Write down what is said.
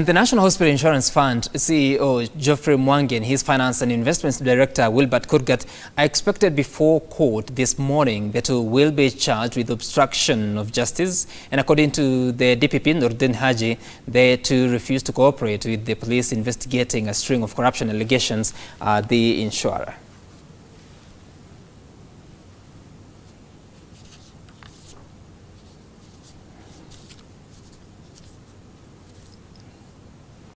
The National Hospital Insurance Fund CEO Geoffrey Mwangi and his Finance and Investments Director Wilbert Kurgat are expected before court this morning. The two will be charged with obstruction of justice and according to the DPP Noordin Haji, they too refuse to cooperate with the police investigating a string of corruption allegations at the insurer.